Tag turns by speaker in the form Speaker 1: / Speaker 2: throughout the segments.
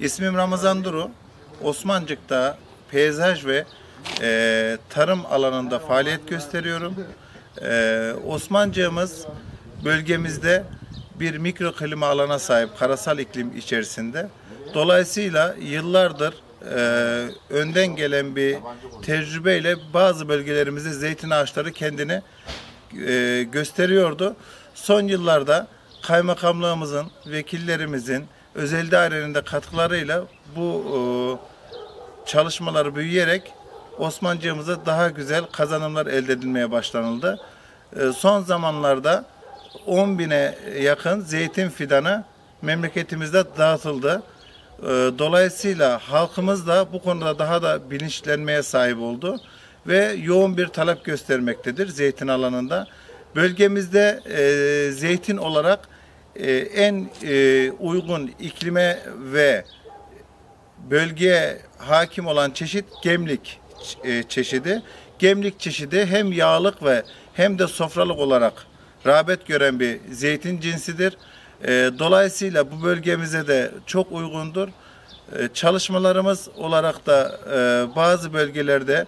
Speaker 1: İsmim Ramazan Duru. Osmancık'ta peyzaj ve e, tarım alanında faaliyet gösteriyorum. E, Osmancığımız bölgemizde bir mikro klima alana sahip karasal iklim içerisinde. Dolayısıyla yıllardır e, önden gelen bir tecrübeyle bazı bölgelerimizde zeytin ağaçları kendini e, gösteriyordu. Son yıllarda kaymakamlığımızın, vekillerimizin, özel dairenin katkılarıyla bu e, çalışmalar büyüyerek Osmancığımıza daha güzel kazanımlar elde edilmeye başlanıldı. E, son zamanlarda 10 bine yakın zeytin fidanı memleketimizde dağıtıldı. E, Dolayısıyla halkımız da bu konuda daha da bilinçlenmeye sahip oldu ve yoğun bir talep göstermektedir zeytin alanında. Bölgemizde e, zeytin olarak e, en e, uygun iklime ve bölgeye hakim olan çeşit gemlik çeşidi. Gemlik çeşidi hem yağlık ve hem de sofralık olarak rağbet gören bir zeytin cinsidir. E, dolayısıyla bu bölgemize de çok uygundur. E, çalışmalarımız olarak da e, bazı bölgelerde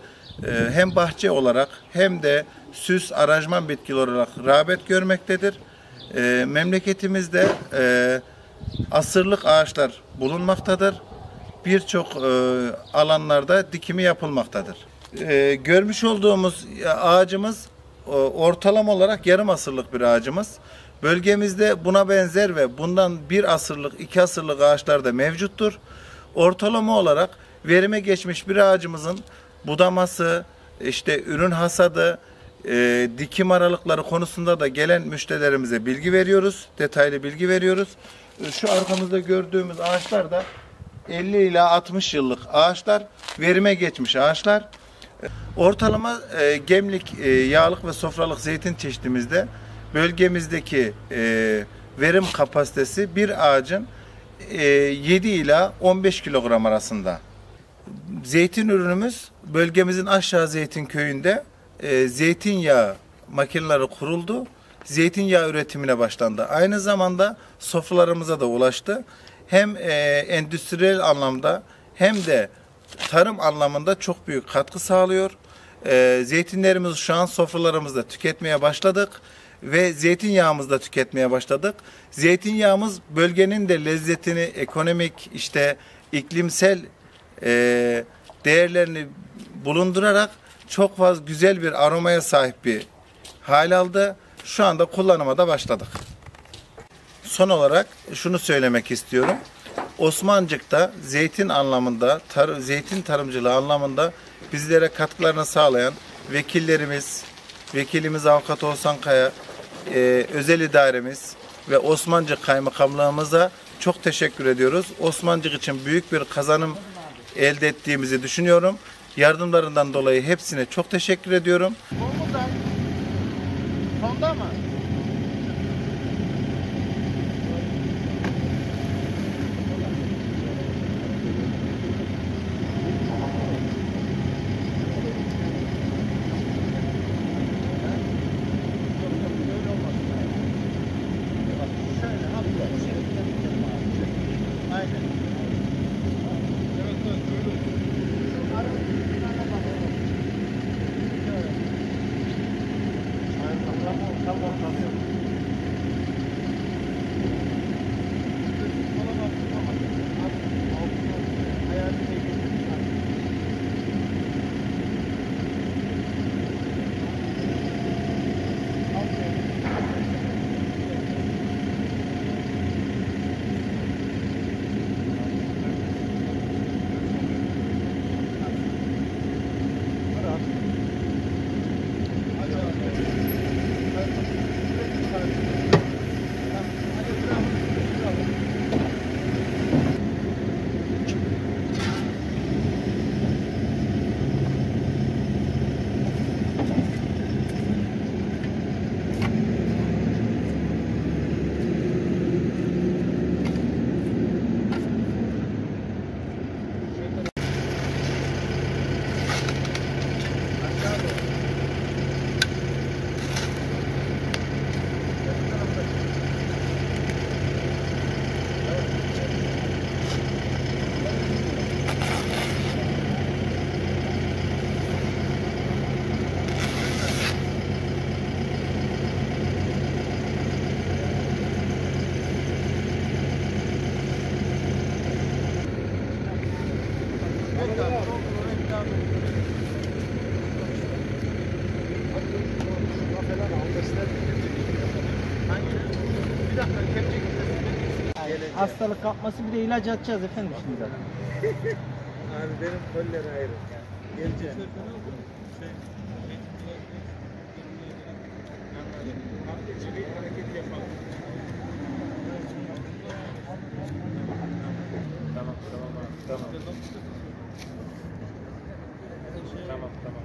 Speaker 1: hem bahçe olarak hem de süs aranjman bitkileri olarak rağbet görmektedir. Memleketimizde asırlık ağaçlar bulunmaktadır. Birçok e, alanlarda dikimi yapılmaktadır. Görmüş olduğumuz ağacımız ortalama olarak yarım asırlık bir ağacımız. Bölgemizde buna benzer ve bundan bir asırlık, iki asırlık ağaçlar da mevcuttur. Ortalama olarak verime geçmiş bir ağacımızın budaması, işte ürün hasadı, e, dikim aralıkları konusunda da gelen müşterilerimize bilgi veriyoruz. Detaylı bilgi veriyoruz. E, Şu arkamızda gördüğümüz ağaçlar da 50 ila 60 yıllık ağaçlar, verime geçmiş ağaçlar. Ortalama e, gemlik, e, yağlık ve sofralık zeytin çeşitimizde bölgemizdeki e, verim kapasitesi bir ağacın e, 7 ila 15 kilogram arasında. Zeytin ürünümüz bölgemizin aşağı zeytin köyünde e, zeytinyağı makineleri kuruldu. Zeytinyağı üretimine başlandı. Aynı zamanda sofralarımıza da ulaştı. Hem e, endüstriyel anlamda hem de tarım anlamında çok büyük katkı sağlıyor. E, şu an sofralarımızda tüketmeye başladık ve zeytinyağımızı da tüketmeye başladık. Zeytinyağımız bölgenin de lezzetini ekonomik işte iklimsel e, değerlerini bulundurarak çok fazla güzel bir aromaya sahip bir hal aldı. Şu anda kullanıma da başladık. Son olarak şunu söylemek istiyorum. Osmancık'ta zeytin anlamında, tar- zeytin tarımcılığı anlamında bizlere katkılarını sağlayan vekillerimiz, vekilimiz Avukat Oğuzhan Kaya, e, özel idaremiz ve Osmancık Kaymakamlığımıza çok teşekkür ediyoruz. Osmancık için büyük bir kazanım elde ettiğimizi düşünüyorum. Yardımlarından dolayı hepsine çok teşekkür ediyorum.
Speaker 2: Sonda mı? Thank you.
Speaker 3: Hastalık kapması bir de ilaç atacağız efendim şimdi.
Speaker 2: Abi benim koller ayrı. Gelecek. Tamam tamam abi, tamam. Tamam tamam.